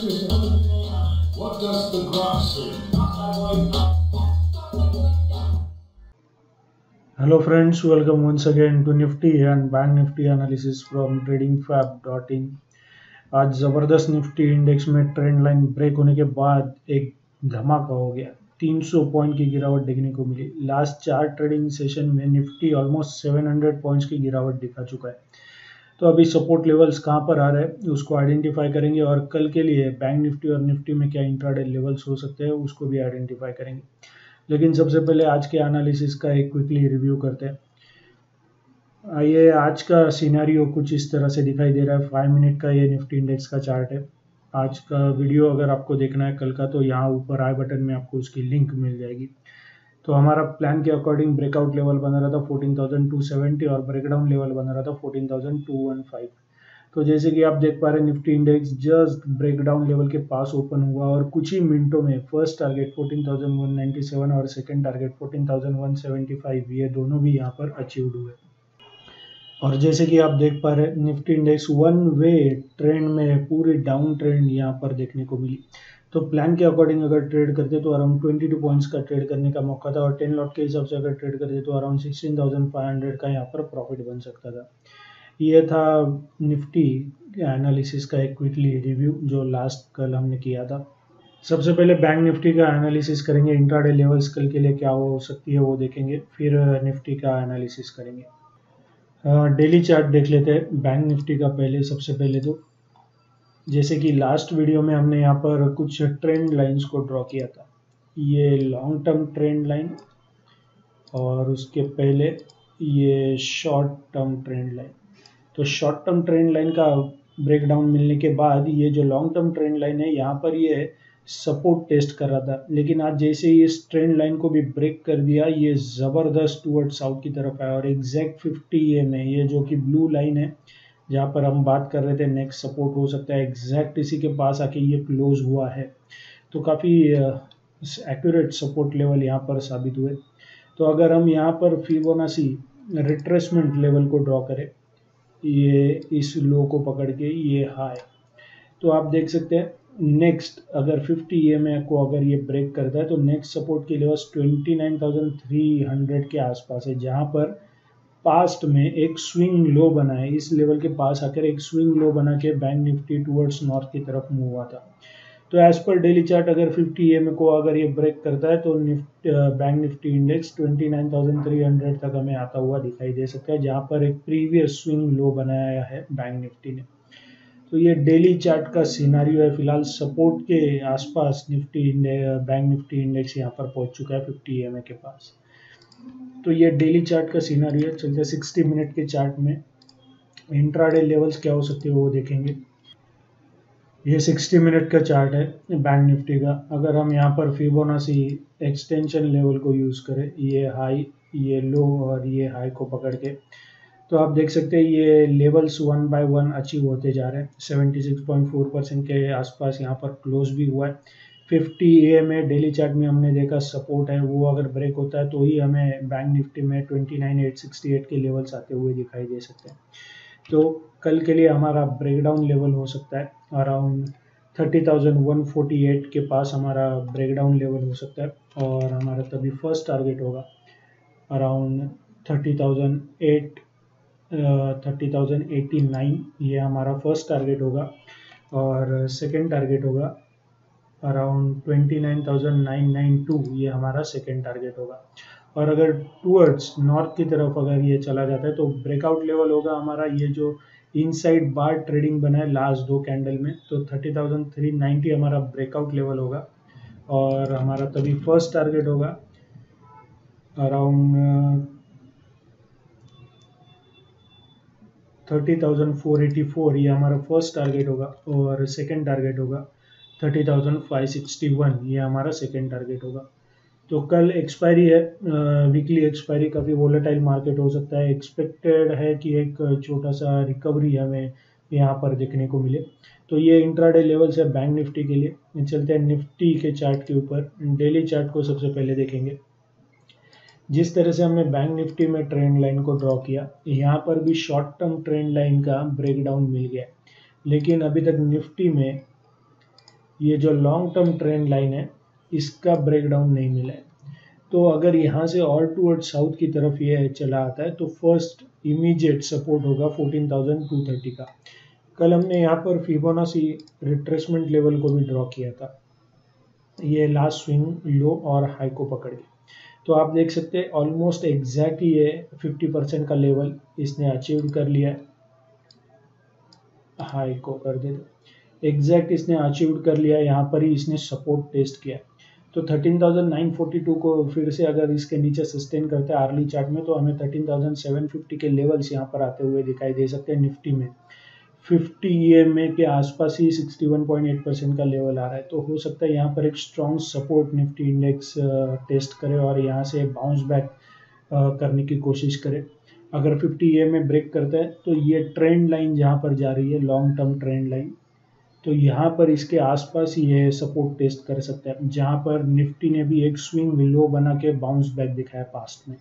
question. What does the graph say? Hello friends, welcome once again to Nifty and Bank Nifty analysis from tradingfab.in. आज ज़बरदस्त Nifty index में trend line break होने के बाद एक धमाका हो गया 300 पॉइंट की गिरावट देखने को मिली लास्ट चार ट्रेडिंग सेशन में निफ्टी ऑलमोस्ट 700 पॉइंट्स की गिरावट दिखा चुका है तो अभी सपोर्ट लेवल्स कहाँ पर आ रहे हैं, उसको आइडेंटिफाई करेंगे और कल के लिए बैंक निफ्टी और निफ्टी में क्या इंट्राडे लेवल्स हो सकते हैं, उसको भी आइडेंटिफाई करेंगे। लेकिन सबसे पहले आज के एनालिसिस का एक क्विकली रिव्यू करते हैं। आइए, आज का सिनेरियो कुछ इस तरह से दिखाई दे रहा है। फाइव मिनट का ये निफ्टी इंडेक्स का चार्ट है। आज का वीडियो अगर आपको देखना है कल का तो यहाँ ऊपर आई बटन में आपको उसकी लिंक मिल जाएगी। तो हमारा प्लान के अकॉर्डिंग ब्रेकआउट लेवल बन रहा था 14,270 और ब्रेकडाउन लेवल बन रहा था 14,215 तो जैसे कि आप देख पा रहे हैं Nifty index just breakdown level के पास ओपन हुआ और कुछ ही मिनटों में फ़र्स्ट टारगेट 14,197 और सेकंड टारगेट 14,175 ये दोनों भी यहाँ पर अचीव्ड हुए. और जैसे कि आप देख पा रहे हैं Nifty index one way trend में पूरी डाउन ट्रेंड यहाँ पर देखने को मिली. तो प्लान के अकॉर्डिंग अगर ट्रेड करते तो अराउंड 22 पॉइंट्स का ट्रेड करने का मौका था और टेन लॉट के हिसाब से अगर ट्रेड करते तो अराउंड 16,500 का यहाँ पर प्रॉफिट बन सकता था। ये था निफ्टी एनालिसिस का एक क्विकली रिव्यू जो लास्ट कल हमने किया था। सबसे पहले बैंक निफ्टी का एनालिसिस करेंगे इंट्राडे लेवल्स कल के लिए क्या हो सकती है वो देखेंगे फिर निफ्टी का एनालिसिस करेंगे। डेली चार्ट देख लेते हैं बैंक निफ्टी का पहले सबसे पहले तो जैसे कि लास्ट वीडियो में हमने यहाँ पर कुछ ट्रेंड लाइंस को ड्रॉ किया था। ये लॉन्ग टर्म ट्रेंड लाइन और उसके पहले ये शॉर्ट टर्म ट्रेंड लाइन तो शॉर्ट टर्म ट्रेंड लाइन का ब्रेकडाउन मिलने के बाद ये जो लॉन्ग टर्म ट्रेंड लाइन है, यहाँ पर ये सपोर्ट टेस्ट कर रहा था। लेकिन आज जैसे ही इस ट्रेंड लाइन को भी ब्रेक कर दिया, ये ज़बरदस्त टूवर्ड साउथ की तरफ़ आया और एग्जैक्ट फिफ्टी ए में ये जो कि ब्लू लाइन है जहाँ पर हम बात कर रहे थे नेक्स्ट सपोर्ट हो सकता है। एग्जैक्ट इसी के पास आके ये क्लोज हुआ है। तो काफ़ी एक्यूरेट सपोर्ट लेवल यहाँ पर साबित हुए। तो अगर हम यहाँ पर फीबोनासी रिट्रेसमेंट लेवल को ड्रॉ करें ये इस लो को पकड़ के ये हाई तो आप देख सकते हैं नेक्स्ट अगर 50 ए में को अगर ये ब्रेक करता है तो नेक्स्ट सपोर्ट के लेवल 29,300 के आसपास है जहाँ पर पास्ट में एक स्विंग लो बना है इस लेवल के पास आकर एक स्विंग लो बना के बैंक निफ्टी टूवर्ड्स नॉर्थ की तरफ़ मूव हुआ था। तो एज पर डेली चार्ट अगर 50 एम को अगर ये ब्रेक करता है तो निफ्ट बैंक निफ्टी इंडेक्स 29,300 तक हमें आता हुआ दिखाई दे सकता है जहाँ पर एक प्रीवियस स्विंग लो बनाया है बैंक निफ्टी ने। तो ये डेली चार्ट का सिनारियो है फ़िलहाल सपोर्ट के आसपास निफ्टी बैंक निफ्टी इंडेक्स यहाँ पर पहुँच चुका है 50 एम के पास। तो ये डेली चार्ट का सीनरी है। चलते सिक्सटी मिनट के चार्ट में इंट्राडे लेवल्स क्या हो सकते हैं वो देखेंगे। ये 60 मिनट का चार्ट है बैंक निफ्टी का। अगर हम यहाँ पर फिबोनासी एक्सटेंशन लेवल को यूज़ करें, ये हाई ये लो और ये हाई को पकड़ के तो आप देख सकते हैं ये levels one by one achieve होते जा रहे हैं। 76.4 परसेंट के आसपास यहाँ पर क्लोज भी हुआ है। 50 ए में डेली चार्ट में हमने देखा सपोर्ट है वो अगर ब्रेक होता है तो ही हमें बैंक निफ्टी में 29868 के लेवल्स आते हुए दिखाई दे सकते हैं। तो कल के लिए हमारा ब्रेकडाउन लेवल हो सकता है अराउंड 30,148 के पास हमारा ब्रेकडाउन लेवल हो सकता है और हमारा तभी फ़र्स्ट टारगेट होगा around 30,008 thirty thousand eighty nine ये हमारा फ़र्स्ट टारगेट होगा और सेकेंड टारगेट होगा around twenty nine thousand nine nine two ये हमारा सेकेंड टारगेट होगा। और अगर टूवर्ड्स नॉर्थ की तरफ़ अगर ये चला जाता है तो ब्रेकआउट लेवल होगा हमारा। ये जो इनसाइड बार ट्रेडिंग बना है लास्ट दो कैंडल में तो थर्टी थाउज़ेंड थ्री नाइन्टी हमारा ब्रेकआउट लेवल होगा। और हमारा तभी फ़र्स्ट टारगेट होगा around thirty thousand four eighty four ये हमारा फ़र्स्ट टारगेट होगा और सेकेंड टारगेट होगा। Thirty thousand five sixty one, ये हमारा सेकेंड टारगेट होगा। तो कल एक्सपायरी है वीकली एक्सपायरी काफ़ी वोलेटाइल मार्केट हो सकता है। एक्सपेक्टेड है कि एक छोटा सा रिकवरी हमें यहाँ पर देखने को मिले। तो ये इंट्राडे लेवल्स है बैंक निफ्टी के लिए। चलते हैं निफ्टी के चार्ट के ऊपर। डेली चार्ट को सबसे पहले देखेंगे। जिस तरह से हमने बैंक निफ्टी में ट्रेंड लाइन को ड्रॉ किया, यहाँ पर भी शॉर्ट टर्म ट्रेंड लाइन का ब्रेकडाउन मिल गया। लेकिन अभी तक निफ्टी में ये जो लॉन्ग टर्म ट्रेंड लाइन है इसका ब्रेकडाउन नहीं मिला है। तो अगर यहाँ से ऑल टूवर्ड साउथ की तरफ़ ये चला आता है तो फ़र्स्ट इमीडिएट सपोर्ट होगा 14,230 का। कल हमने यहाँ पर फिबोनासी रिट्रेसमेंट लेवल को भी ड्रॉ किया था। ये लास्ट स्विंग लो और हाई को पकड़ के। तो आप देख सकते हैं ऑलमोस्ट एग्जैक्ट ये 50 परसेंट का लेवल इसने अचीव कर लिया है। हाई को कर देते एग्जैक्ट इसने अचीव कर लिया यहाँ पर ही इसने सपोर्ट टेस्ट किया। तो 13,942 को फिर से अगर इसके नीचे सस्टेन करते हैं आर्ली चार्ट में तो हमें 13,750 के लेवल्स यहाँ पर आते हुए दिखाई दे सकते हैं निफ्टी में। 50 ईएमए के आसपास ही 61.8 परसेंट का लेवल आ रहा है। तो हो सकता है यहाँ पर एक strong support Nifty index test करे और यहाँ से बाउंस बैक करने की कोशिश करे। अगर 50 ईएमए ब्रेक करता है तो ये ट्रेंड लाइन जहाँ पर जा रही है लॉन्ग टर्म ट्रेंड लाइन तो यहाँ पर इसके आसपास ही ये सपोर्ट टेस्ट कर सकता है। जहाँ पर निफ्टी ने भी एक स्विंग लो बना के बाउंस बैक दिखाया पास्ट में।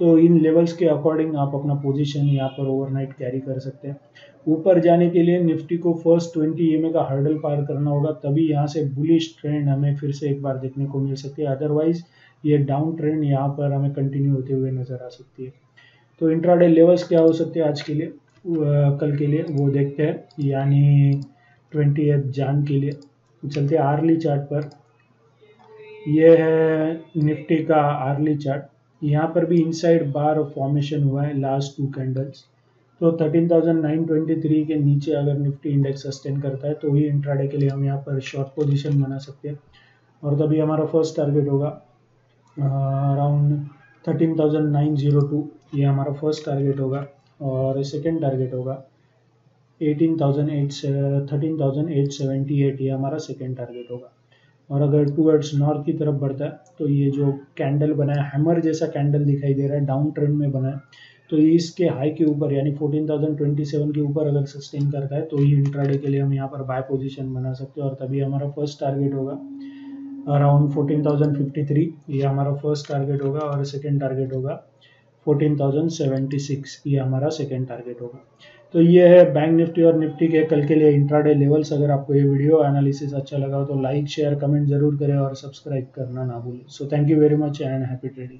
तो इन लेवल्स के अकॉर्डिंग आप अपना पोजीशन यहाँ पर ओवरनाइट कैरी कर सकते हैं। ऊपर जाने के लिए निफ्टी को फ़र्स्ट 20 ई का हर्डल पार करना होगा, तभी यहाँ से बुलिश ट्रेंड हमें फिर से एक बार देखने को मिल सकती है। अदरवाइज़ ये डाउन ट्रेंड यहाँ पर हमें कंटिन्यू होते हुए नज़र आ सकती है। तो इंट्राडे लेवल्स क्या हो सकते हैं आज के लिए? कल के लिए वो देखते हैं। यानी ट्वेंटी एथ जान के लिए। चलते आर्ली चार्ट पर। यह है निफ्टी का आर्ली चार्ट यहाँ पर भी इनसाइड बार फॉर्मेशन हुआ है लास्ट टू कैंडल्स तो 13,923 के नीचे अगर निफ्टी इंडेक्स सस्टेन करता है तो ही इंट्राडे के लिए हम यहाँ पर शॉर्ट पोजीशन बना सकते हैं। और तभी हमारा फ़र्स्ट टारगेट होगा अराउंड 13,902 ये हमारा फ़र्स्ट टारगेट होगा और सेकेंड टारगेट होगा। 18,800 13,878 ये हमारा सेकेंड टारगेट होगा। और अगर टूवर्ड्स नॉर्थ की तरफ़ बढ़ता है तो ये जो कैंडल बना है हैमर जैसा कैंडल दिखाई दे रहा है डाउन ट्रेंड में बना है तो इसके हाई के ऊपर यानी 14,027 के ऊपर अगर सस्टेन करता है तो ये इंट्राडे के लिए हम यहाँ पर बाय पोजीशन बना सकते हैं और तभी हमारा फ़र्स्ट टारगेट होगा। अराउंड 14,053 ये हमारा फ़र्स्ट टारगेट होगा और सेकेंड टारगेट होगा। 14,076 ये हमारा सेकेंड टारगेट होगा। तो ये है बैंक निफ्टी और निफ्टी के कल के लिए इंट्राडे लेवल्स अगर आपको ये वीडियो एनालिसिस अच्छा लगा हो तो लाइक शेयर कमेंट ज़रूर करें और सब्सक्राइब करना ना भूलें। So thank you very much and happy trading